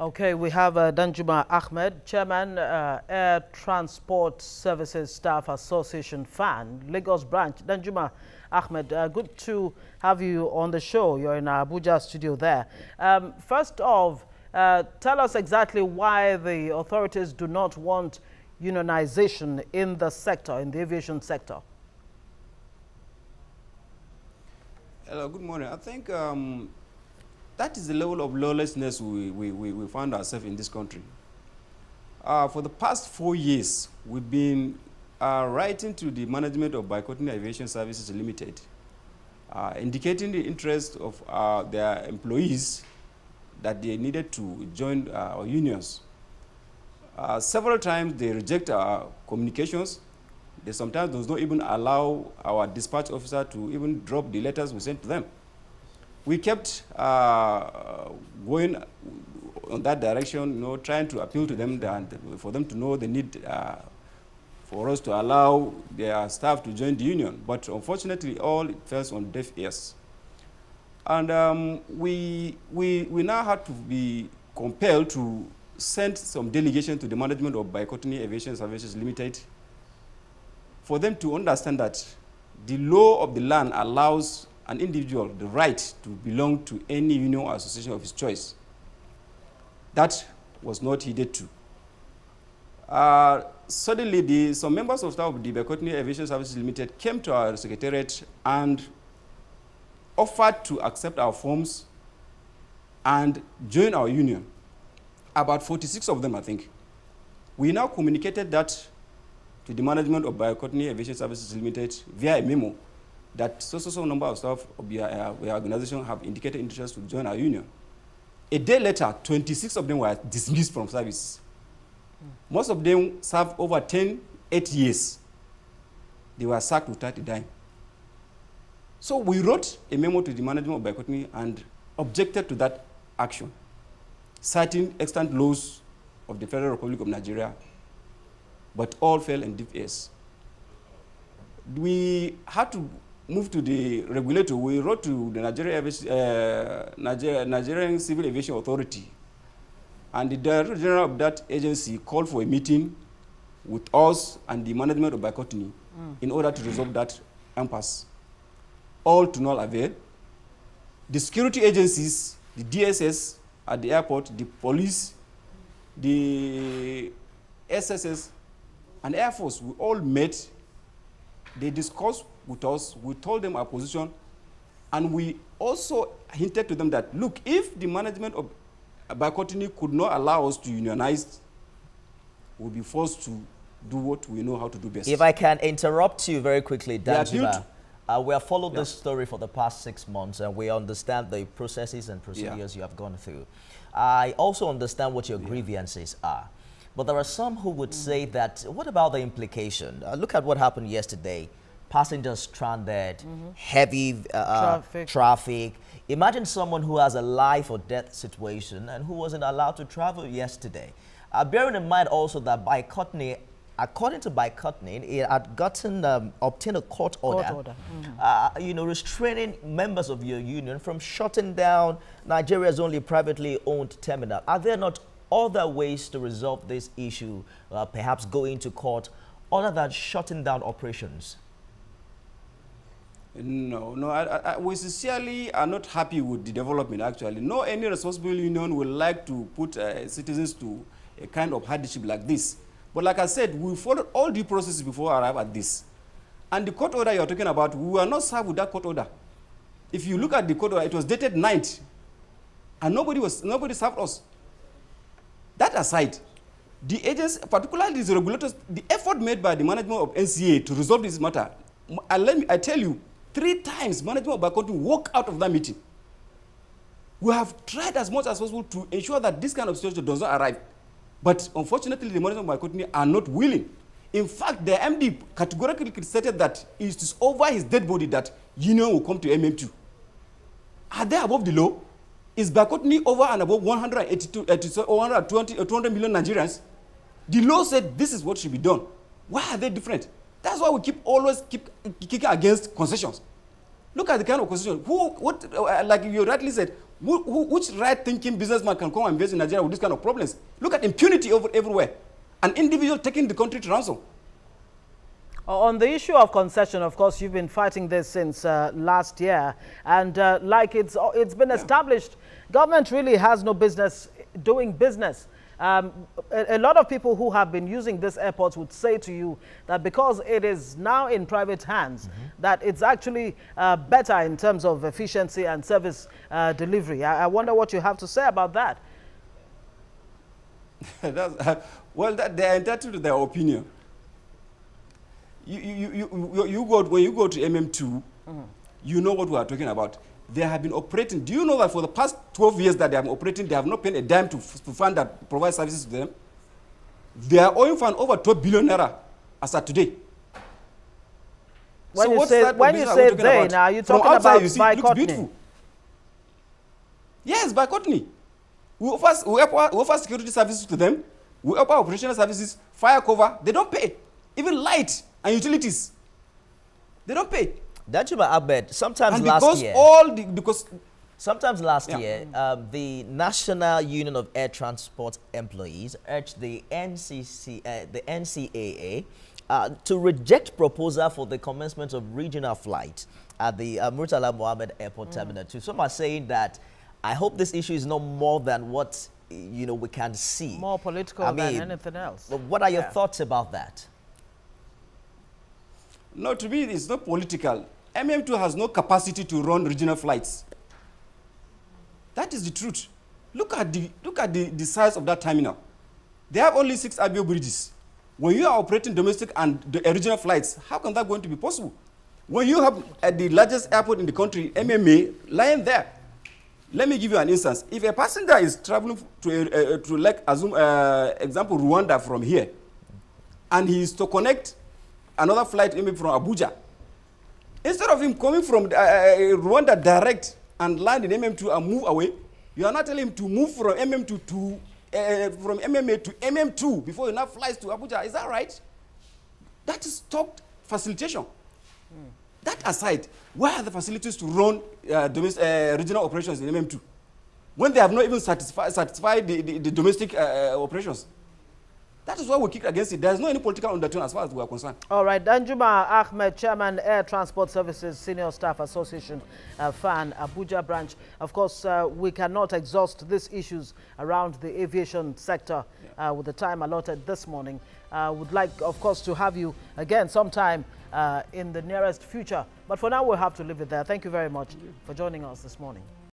Okay, we have uh, Danjuma Ahmed, Chairman, uh, Air Transport Services Staff Association FAN, Lagos branch. Danjuma Ahmed, uh, good to have you on the show. You're in our Abuja studio there. Um, first off, uh, tell us exactly why the authorities do not want unionization in the sector, in the aviation sector. Hello, good morning. I think um, that is the level of lawlessness we, we, we, we find ourselves in this country. Uh, for the past four years, we've been uh, writing to the management of Bi-Courtney Aviation Services Limited, uh, indicating the interest of uh, their employees that they needed to join uh, our unions. Uh, several times they reject our communications. They sometimes does not even allow our dispatch officer to even drop the letters we sent to them we kept uh, going on that direction, you know, trying to appeal to them and for them to know the need uh, for us to allow their staff to join the union. But unfortunately, all it falls on deaf ears. And um, we, we, we now had to be compelled to send some delegation to the management of Bi-Courtney Aviation Services Limited for them to understand that the law of the land allows an individual the right to belong to any union or association of his choice. That was not heeded to. Uh, suddenly, the, some members of staff of the Bi-Courtney Aviation Services Limited came to our secretariat and offered to accept our forms and join our union. About 46 of them, I think. We now communicated that to the management of Bi-Courtney Aviation Services Limited via a memo that so so so number of staff of your, uh, your organization have indicated interest to join our union. A day later, 26 of them were dismissed from service. Mm. Most of them served over 10, 8 years. They were sacked without a dime. So we wrote a memo to the management of Bi-Courtney and objected to that action, citing extant laws of the Federal Republic of Nigeria, but all fell in deaf ears. We had to moved to the regulator, we wrote to the Nigeria, uh, Nigeria, Nigerian Civil Aviation Authority. And the Director General of that agency called for a meeting with us and the management of Bi-Courtney mm. in order to resolve that impasse. All to no avail. The security agencies, the DSS at the airport, the police, the SSS, and Air Force, we all met. They discussed with us. We told them our position. And we also hinted to them that, look, if the management of Bi-Courtney could not allow us to unionize, we'll be forced to do what we know how to do best. If I can interrupt you very quickly, Danjuma. Uh, we have followed yeah. this story for the past six months and we understand the processes and procedures yeah. you have gone through. I also understand what your yeah. grievances are. But there are some who would mm. say that, what about the implication? Uh, look at what happened yesterday passengers stranded, mm -hmm. heavy uh, uh, traffic. traffic. Imagine someone who has a life or death situation and who wasn't allowed to travel yesterday. Uh, bearing in mind also that Bi-Courtney, according to Bi-Courtney, it had gotten um, obtained a court order, court order. Mm -hmm. you know, restraining members of your union from shutting down Nigeria's only privately owned terminal. Are there not other ways to resolve this issue, uh, perhaps going to court, other than shutting down operations? No, no, I, I, we sincerely are not happy with the development, actually. No any responsible union would like to put uh, citizens to a kind of hardship like this. But like I said, we followed all due processes before I arrive at this. And the court order you're talking about, we were not served with that court order. If you look at the court order, it was dated 9th, and nobody, was, nobody served us. That aside, the agents, particularly the regulators, the effort made by the management of NCA to resolve this matter, I, let me, I tell you, Three times, management of Bi-Courtney walk out of that meeting. We have tried as much as possible to ensure that this kind of situation does not arrive. But unfortunately, the management of Bi-Courtney are not willing. In fact, the MD categorically stated that it is over his dead body that union will come to MM2. Are they above the law? Is Bi-Courtney over and above 182, uh, 120, uh, 200 million Nigerians? The law said this is what should be done. Why are they different? That's why we keep always keep kicking against concessions. Look at the kind of concession. Who, what, uh, like you rightly said, Who, who, which right-thinking businessman can come and invest in Nigeria with this kind of problems? Look at impunity over everywhere. An individual taking the country to ransom. On the issue of concession, of course, you've been fighting this since uh, last year. And uh, like it's, it's been established, government really has no business doing business. Um, a, a, lot of people who have been using this airport would say to you that because it is now in private hands, mm -hmm. that it's actually uh, better in terms of efficiency and service uh, delivery. I, I, wonder what you have to say about that. well, that, they're entitled to their opinion you, you, you, you, go, when you go to MM2, mm -hmm. you know what we are talking about. They have been operating. Do you know that for the past 12 years that they have been operating, they have not paid a dime to, to fund that provide services to them? They are owing fund over 12 billion naira as of today. When so you say, when you say they, about? now you're talking outside, about you see, it looks beautiful. Yes, Bi-Courtney. We offer, we, offer, we offer security services to them. We offer operational services, fire cover. They don't pay. Even light and utilities. They don't pay. Danjuma Ahmed, sometimes and last because year. all the, because Sometimes last yeah. year, um, the National Union of Air Transport Employees urged the NCC, uh, the NCAA, uh, to reject proposal for the commencement of regional flights at the uh, Murtala Muhammed Airport mm. Terminal 2. Some are saying that I hope this issue is no more than what you know we can see. More political I mean, than anything else. What are your yeah. thoughts about that? No, to me, it's not political. MM2 has no capacity to run regional flights. That is the truth. Look at the, look at the, the size of that terminal. They have only six aviation bridges. When you are operating domestic and the regional flights, how can that going to be possible? When you have at the largest airport in the country, MMA, lying there, let me give you an instance. If a passenger is traveling to, uh, to like, assume, uh, example, Rwanda from here, and he is to connect another flight maybe from Abuja. Instead of him coming from uh, uh Rwanda direct and land in MM2 and move away, you are not telling him to move from MM2 to uh, from MMA to MM2 before he now flies to Abuja. Is that right? That is stopped facilitation. Mm. That aside, where are the facilities to run uh, domestic, uh, regional operations in MM2 when they have not even satisfied, satisfied the, the, the domestic uh, uh operations? That is why we kick against it. There is no any political undertone as far as we are concerned. All right. Danjuma Ahmed, Chairman, Air Transport Services Senior Staff Association, uh, FAN, Abuja branch. Of course, uh, we cannot exhaust these issues around the aviation sector yeah. uh, with the time allotted this morning. Uh, would like, of course, to have you again sometime uh, in the nearest future. But for now, we'll have to leave it there. Thank you very much for joining us this morning.